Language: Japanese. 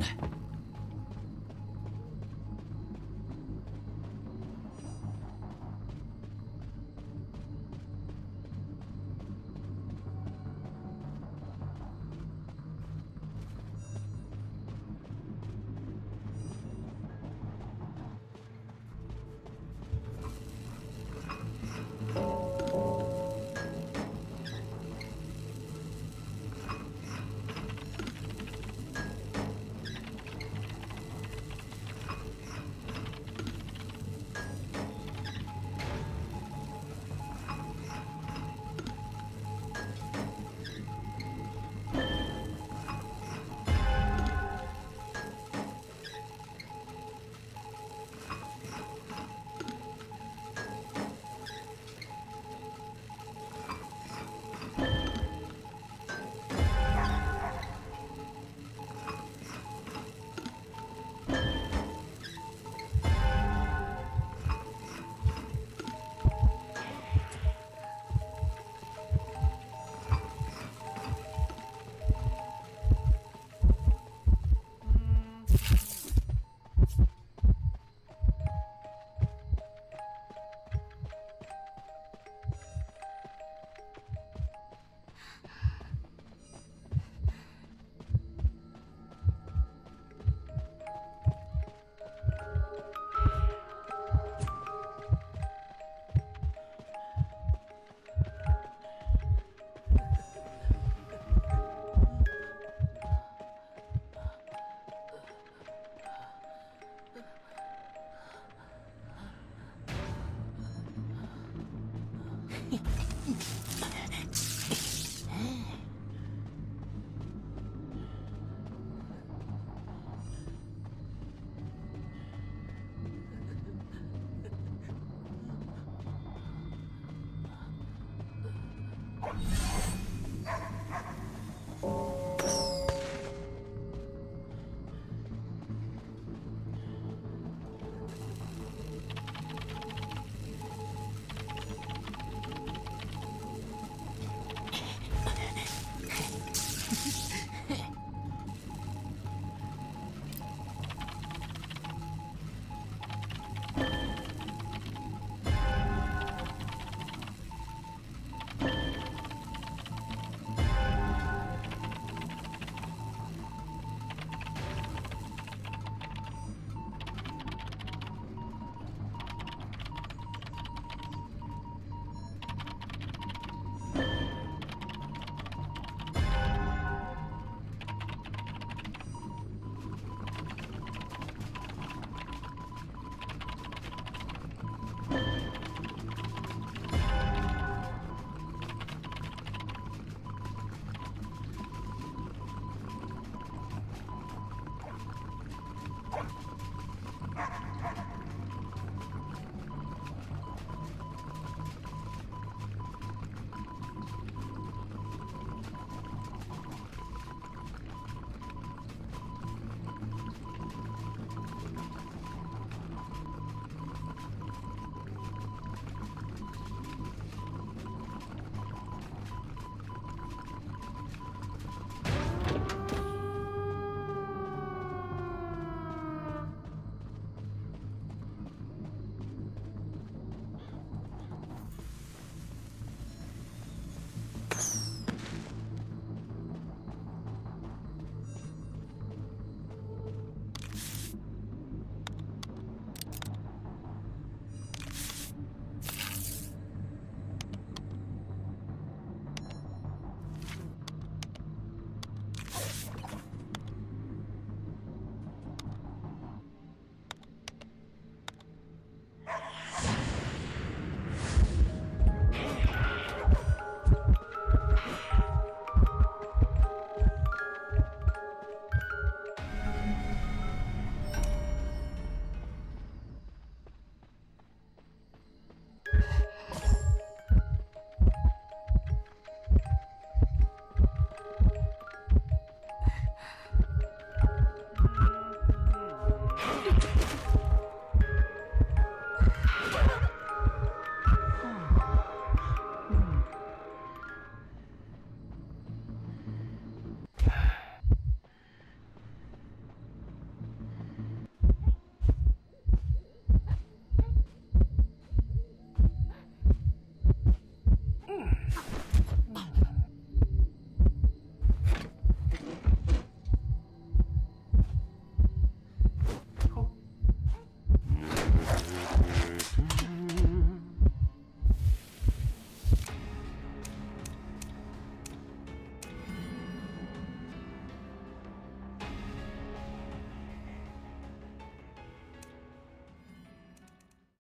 来。You